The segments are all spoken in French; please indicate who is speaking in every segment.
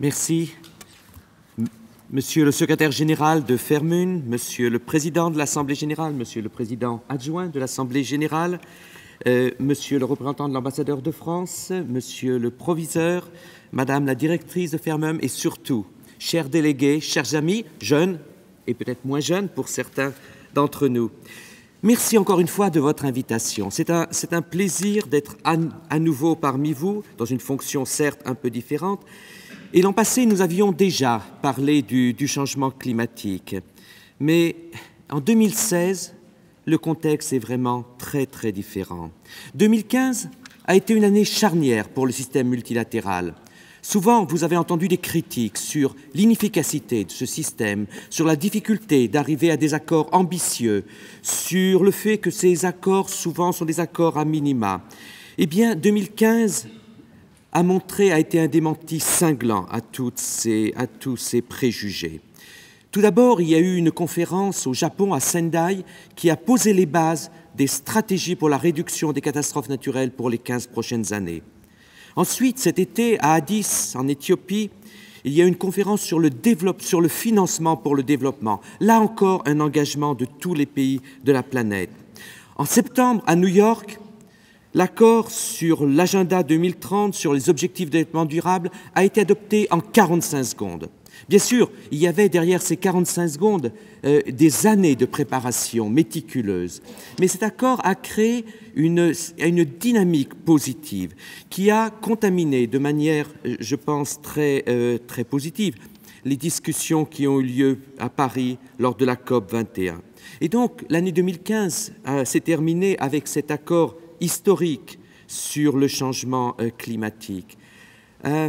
Speaker 1: Merci. Monsieur le secrétaire général de Fermune, Monsieur le président de l'Assemblée générale, Monsieur le président adjoint de l'Assemblée générale, euh, Monsieur le représentant de l'ambassadeur de France, Monsieur le proviseur, Madame la directrice de Fermum et surtout, chers délégués, chers amis, jeunes et peut-être moins jeunes pour certains d'entre nous. Merci encore une fois de votre invitation. C'est un, un, plaisir d'être à, nouveau parmi vous, dans une fonction certes un peu différente, et l'an passé, nous avions déjà parlé du, changement climatique. Mais en 2016, le contexte est vraiment très très différent. 2015 a été une année charnière pour le système multilatéral. Souvent, vous avez entendu des critiques sur l'inefficacité de ce système, sur la difficulté d'arriver à des accords ambitieux, sur le fait que ces accords souvent sont des accords à minima. Eh bien, 2015 a montré, a été un démenti cinglant à, toutes ces, à tous ces préjugés. Tout d'abord, il y a eu une conférence au Japon, à Sendai, qui a posé les bases des stratégies pour la réduction des catastrophes naturelles pour les 15 prochaines années. Ensuite, cet été, à Addis, en Éthiopie, il y a une conférence sur le, sur le financement pour le développement. Là encore, un engagement de tous les pays de la planète. En septembre, à New York, L'accord sur l'agenda 2030 sur les objectifs de développement durable a été adopté en 45 secondes. Bien sûr, il y avait derrière ces 45 secondes euh, des années de préparation méticuleuse, mais cet accord a créé une, dynamique positive qui a contaminé de manière, euh, je pense, très, euh, très positive les discussions qui ont eu lieu à Paris lors de la COP 21. Et donc, l'année 2015 s'est terminée avec cet accord historique sur le changement euh, climatique. Euh,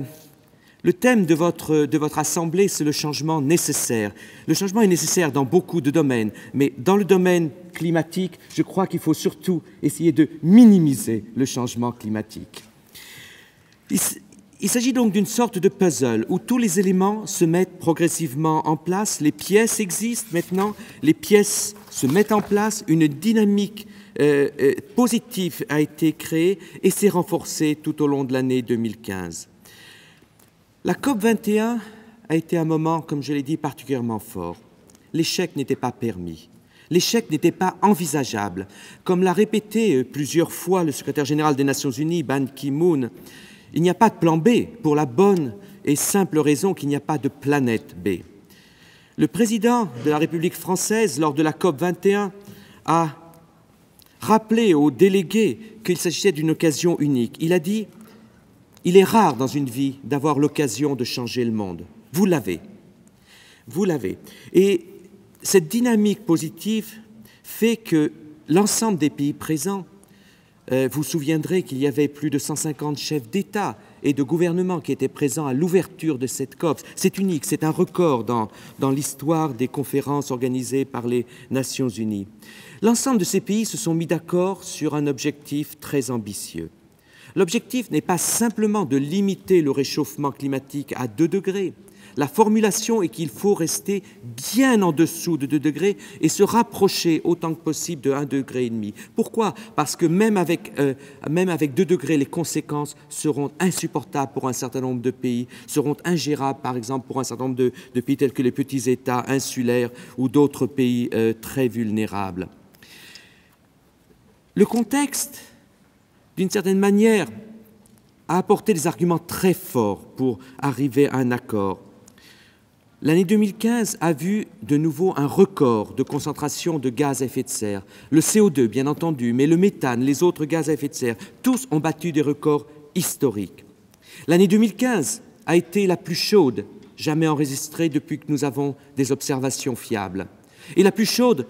Speaker 1: le thème de votre, de votre Assemblée, c'est le changement nécessaire. Le changement est nécessaire dans beaucoup de domaines, mais dans le domaine climatique, je crois qu'il faut surtout essayer de minimiser le changement climatique. Il, il s'agit donc d'une sorte de puzzle où tous les éléments se mettent progressivement en place, les pièces existent maintenant, les pièces se mettent en place, une dynamique euh, euh, positif a été créé et s'est renforcé tout au long de l'année 2015. La COP 21 a été un moment, comme je l'ai dit, particulièrement fort. L'échec n'était pas permis. L'échec n'était pas envisageable. Comme l'a répété euh, plusieurs fois le secrétaire général des Nations Unies, Ban Ki-moon, il n'y a pas de plan B pour la bonne et simple raison qu'il n'y a pas de planète B. Le président de la République française, lors de la COP 21, a rappeler aux délégués qu'il s'agissait d'une occasion unique. Il a dit Il est rare dans une vie d'avoir l'occasion de changer le monde. Vous l'avez. Vous l'avez. Et cette dynamique positive fait que l'ensemble des pays présents, euh, vous vous souviendrez qu'il y avait plus de 150 chefs d'État et de gouvernement qui étaient présents à l'ouverture de cette COP. C'est unique, c'est un record dans, dans l'histoire des conférences organisées par les Nations Unies. L'ensemble de ces pays se sont mis d'accord sur un objectif très ambitieux. L'objectif n'est pas simplement de limiter le réchauffement climatique à 2 degrés. La formulation est qu'il faut rester bien en dessous de 2 degrés et se rapprocher autant que possible de 1 degré et demi. Pourquoi? Parce que même avec, euh, même avec 2 degrés, les conséquences seront insupportables pour un certain nombre de pays, seront ingérables par exemple pour un certain nombre de, pays tels que les petits États insulaires ou d'autres pays euh, très vulnérables. Le contexte, d'une certaine manière, a apporté des arguments très forts pour arriver à un accord. L'année 2015 a vu de nouveau un record de concentration de gaz à effet de serre. Le CO2, bien entendu, mais le méthane, les autres gaz à effet de serre, tous ont battu des records historiques. L'année 2015 a été la plus chaude jamais enregistrée depuis que nous avons des observations fiables. Et la plus chaude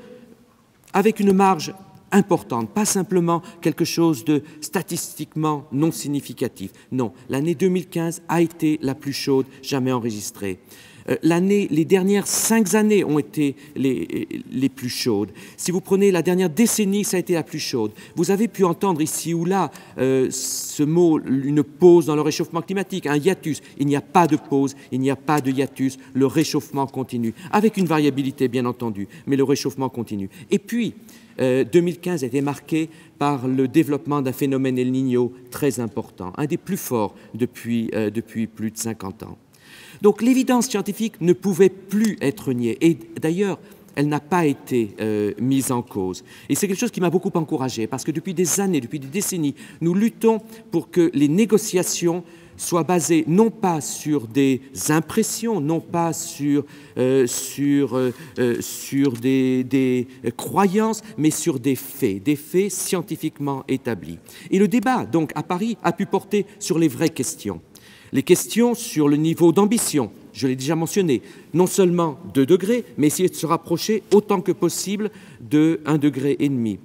Speaker 1: avec une marge importante, pas simplement quelque chose de statistiquement non significatif. Non, l'année 2015 a été la plus chaude jamais enregistrée. Euh, l'année, les dernières cinq années ont été les, plus chaudes. Si vous prenez la dernière décennie, ça a été la plus chaude. Vous avez pu entendre ici ou là euh, ce mot, une pause dans le réchauffement climatique, un hiatus. Il n'y a pas de pause, il n'y a pas de hiatus. Le réchauffement continue, avec une variabilité bien entendu, mais le réchauffement continue. Et puis, 2015 euh, a été marqué par le développement d'un phénomène El Niño très important, un des plus forts depuis, depuis plus de 50 ans. Donc l'évidence scientifique ne pouvait plus être niée. Et d'ailleurs, elle n'a pas été euh, mise en cause. Et c'est quelque chose qui m'a beaucoup encouragé, parce que depuis des années, depuis des décennies, nous luttons pour que les négociations soient basées non pas sur des impressions, non pas sur, euh, euh, des, des, croyances, mais sur des faits, des faits scientifiquement établis. Et le débat, donc, à Paris, a pu porter sur les vraies questions. Les questions sur le niveau d'ambition, je l'ai déjà mentionné, non seulement 2 degrés, mais essayer de se rapprocher autant que possible de 1 degré et demi.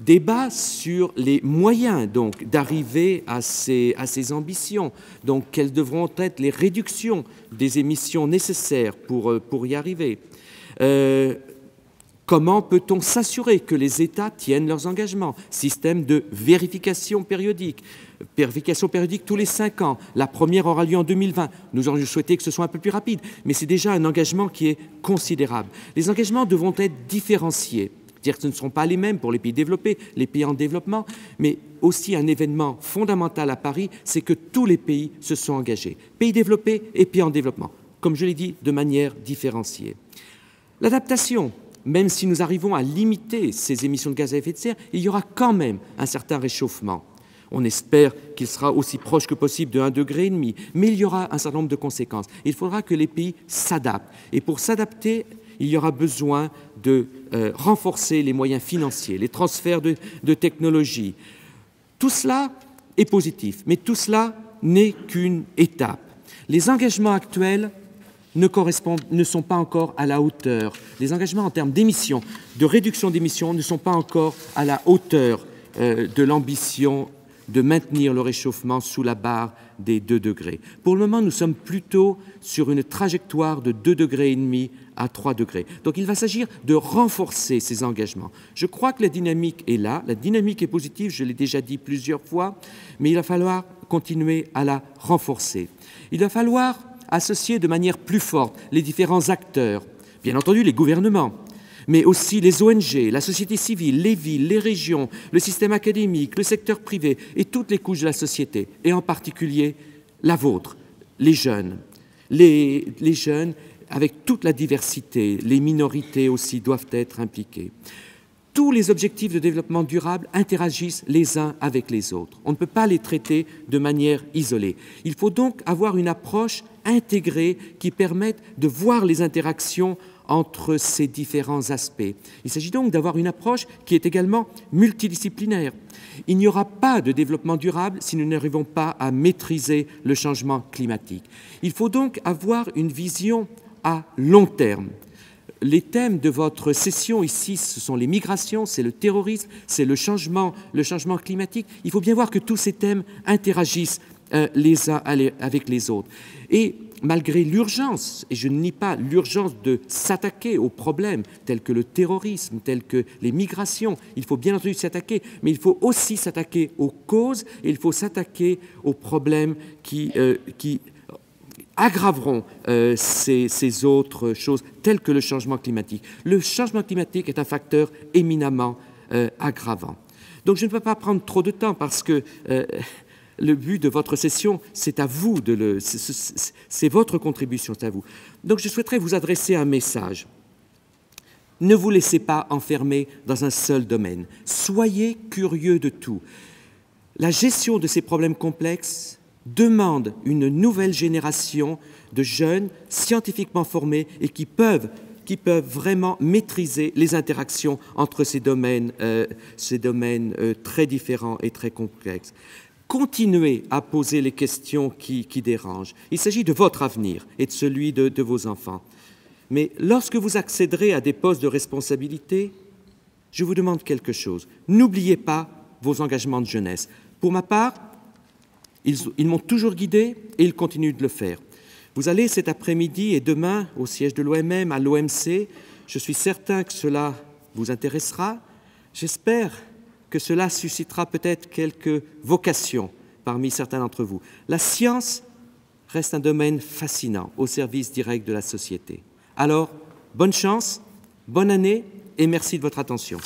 Speaker 1: Débat sur les moyens donc d'arriver à ces, ambitions, donc quelles devront être les réductions des émissions nécessaires pour, euh, y arriver? Euh, Comment peut-on s'assurer que les États tiennent leurs engagements? Système de vérification périodique. Vérification périodique tous les cinq ans. La première aura lieu en 2020. Nous aurions souhaité que ce soit un peu plus rapide, mais c'est déjà un engagement qui est considérable. Les engagements devront être différenciés. Dire que ce ne seront pas les mêmes pour les pays développés, les pays en développement, mais aussi un événement fondamental à Paris, c'est que tous les pays se sont engagés, pays développés et pays en développement, comme je l'ai dit, de manière différenciée. L'adaptation, même si nous arrivons à limiter ces émissions de gaz à effet de serre, il y aura quand même un certain réchauffement. On espère qu'il sera aussi proche que possible de 1,5 degré, mais il y aura un certain nombre de conséquences. Il faudra que les pays s'adaptent. Et pour s'adapter, il y aura besoin de euh, renforcer les moyens financiers, les transferts de, de technologies. Tout cela est positif, mais tout cela n'est qu'une étape. Les engagements actuels ne, correspondent, ne sont pas encore à la hauteur. Les engagements en termes d'émissions, de réduction d'émissions, ne sont pas encore à la hauteur euh, de l'ambition de maintenir le réchauffement sous la barre des 2 degrés. Pour le moment, nous sommes plutôt sur une trajectoire de 2 degrés et demi à 3 degrés. Donc il va s'agir de renforcer ces engagements. Je crois que la dynamique est là, la dynamique est positive, je l'ai déjà dit plusieurs fois, mais il va falloir continuer à la renforcer. Il va falloir associer de manière plus forte les différents acteurs, bien entendu les gouvernements, mais aussi les ONG, la société civile, les villes, les régions, le système académique, le secteur privé et toutes les couches de la société, et en particulier la vôtre, les jeunes. Les, jeunes, avec toute la diversité, les minorités aussi doivent être impliquées tous les objectifs de développement durable interagissent les uns avec les autres. On ne peut pas les traiter de manière isolée. Il faut donc avoir une approche intégrée qui permette de voir les interactions entre ces différents aspects. Il s'agit donc d'avoir une approche qui est également multidisciplinaire. Il n'y aura pas de développement durable si nous n'arrivons pas à maîtriser le changement climatique. Il faut donc avoir une vision à long terme les thèmes de votre session ici, ce sont les migrations, c'est le terrorisme, c'est le changement, le changement climatique. Il faut bien voir que tous ces thèmes interagissent les uns avec les autres. Et malgré l'urgence, et je ne nie pas l'urgence de s'attaquer aux problèmes tels que le terrorisme, tels que les migrations, il faut bien entendu s'attaquer, mais il faut aussi s'attaquer aux causes et il faut s'attaquer aux problèmes qui, euh, qui aggraveront euh, ces, autres choses, telles que le changement climatique. Le changement climatique est un facteur éminemment euh, aggravant. Donc je ne peux pas prendre trop de temps parce que le but de votre session, c'est à vous de le, c'est votre contribution, c'est à vous. Donc je souhaiterais vous adresser un message. Ne vous laissez pas enfermer dans un seul domaine. Soyez curieux de tout. La gestion de ces problèmes complexes demande une nouvelle génération de jeunes scientifiquement formés et qui peuvent, qui peuvent vraiment maîtriser les interactions entre ces domaines, euh, ces domaines euh, très différents et très complexes. Continuez à poser les questions qui, dérangent. Il s'agit de votre avenir et de celui de, de vos enfants. Mais lorsque vous accéderez à des postes de responsabilité, je vous demande quelque chose. N'oubliez pas vos engagements de jeunesse. Pour ma part, ils, m'ont toujours guidé et ils continuent de le faire. Vous allez cet après-midi et demain au siège de l'OMM, à l'OMC. Je suis certain que cela vous intéressera. J'espère que cela suscitera peut-être quelques vocations parmi certains d'entre vous. La science reste un domaine fascinant au service direct de la société. Alors, bonne chance, bonne année et merci de votre attention.